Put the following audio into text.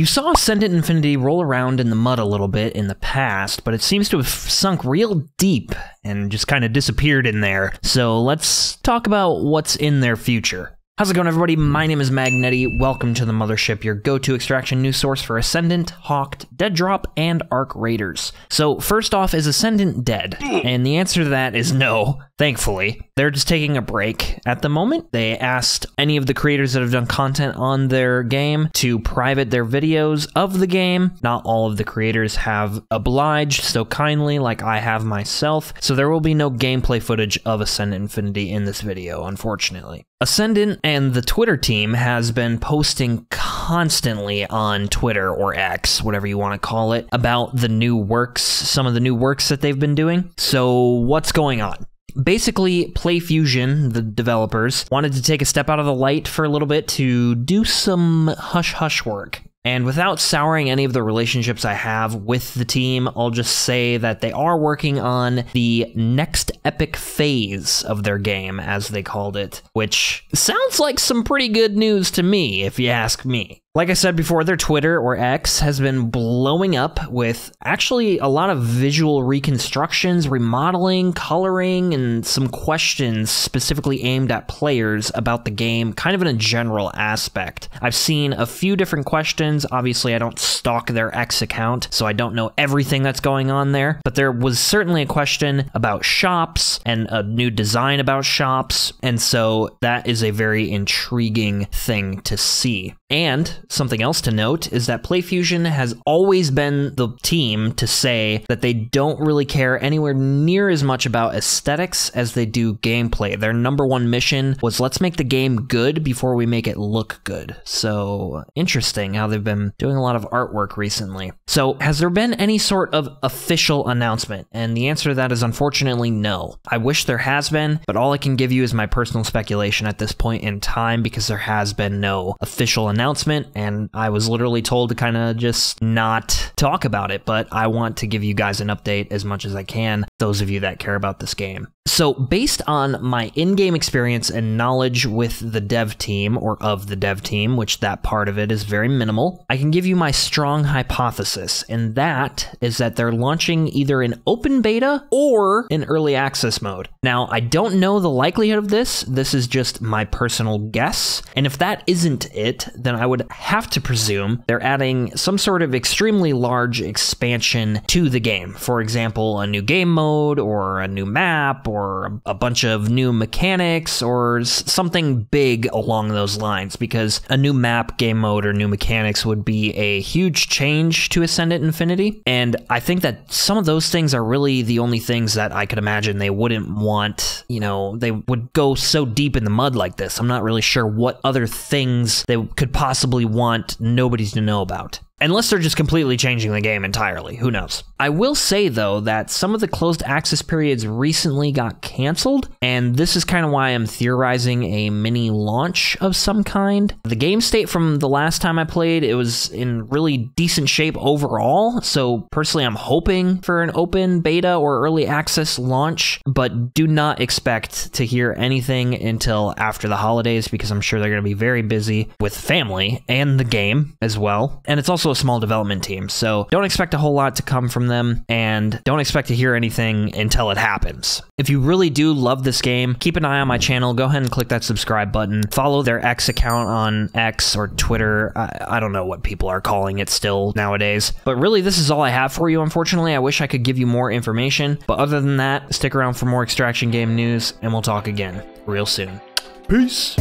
You saw Ascendant Infinity roll around in the mud a little bit in the past, but it seems to have sunk real deep and just kind of disappeared in there. So let's talk about what's in their future. How's it going, everybody? My name is Magnety. Welcome to the Mothership, your go-to extraction news source for Ascendant, Hawked, Dead Drop, and Arc Raiders. So, first off, is Ascendant dead? Hmm. And the answer to that is no, thankfully. They're just taking a break at the moment. They asked any of the creators that have done content on their game to private their videos of the game. Not all of the creators have obliged so kindly like I have myself, so there will be no gameplay footage of Ascendant Infinity in this video, unfortunately. Ascendant and the Twitter team has been posting constantly on Twitter or X, whatever you want to call it, about the new works, some of the new works that they've been doing. So, what's going on? Basically, PlayFusion, the developers, wanted to take a step out of the light for a little bit to do some hush hush work. And without souring any of the relationships I have with the team, I'll just say that they are working on the next epic phase of their game, as they called it, which sounds like some pretty good news to me, if you ask me. Like I said before, their Twitter or X has been blowing up with actually a lot of visual reconstructions, remodeling, coloring, and some questions specifically aimed at players about the game, kind of in a general aspect. I've seen a few different questions. Obviously, I don't stalk their X account, so I don't know everything that's going on there, but there was certainly a question about shops and a new design about shops, and so that is a very intriguing thing to see. And something else to note is that PlayFusion has always been the team to say that they don't really care anywhere near as much about aesthetics as they do gameplay. Their number one mission was let's make the game good before we make it look good. So interesting how they've been doing a lot of artwork recently. So has there been any sort of official announcement? And the answer to that is unfortunately no. I wish there has been, but all I can give you is my personal speculation at this point in time because there has been no official announcement and I was literally told to kind of just not talk about it, but I want to give you guys an update as much as I can, those of you that care about this game. So, based on my in game experience and knowledge with the dev team, or of the dev team, which that part of it is very minimal, I can give you my strong hypothesis, and that is that they're launching either an open beta or an early access mode. Now, I don't know the likelihood of this, this is just my personal guess, and if that isn't it, then I would have to presume they're adding some sort of extremely large expansion to the game. For example, a new game mode, or a new map, or or a bunch of new mechanics or something big along those lines because a new map, game mode, or new mechanics would be a huge change to Ascendant Infinity. And I think that some of those things are really the only things that I could imagine they wouldn't want, you know, they would go so deep in the mud like this. I'm not really sure what other things they could possibly want nobody to know about. Unless they're just completely changing the game entirely. Who knows? I will say, though, that some of the closed access periods recently got canceled, and this is kind of why I'm theorizing a mini launch of some kind. The game state from the last time I played, it was in really decent shape overall, so personally, I'm hoping for an open beta or early access launch, but do not expect to hear anything until after the holidays because I'm sure they're going to be very busy with family and the game as well. And it's a small development team, so don't expect a whole lot to come from them, and don't expect to hear anything until it happens. If you really do love this game, keep an eye on my channel. Go ahead and click that subscribe button. Follow their X account on X or Twitter. I, I don't know what people are calling it still nowadays. But really, this is all I have for you, unfortunately. I wish I could give you more information. But other than that, stick around for more Extraction Game news, and we'll talk again real soon. Peace.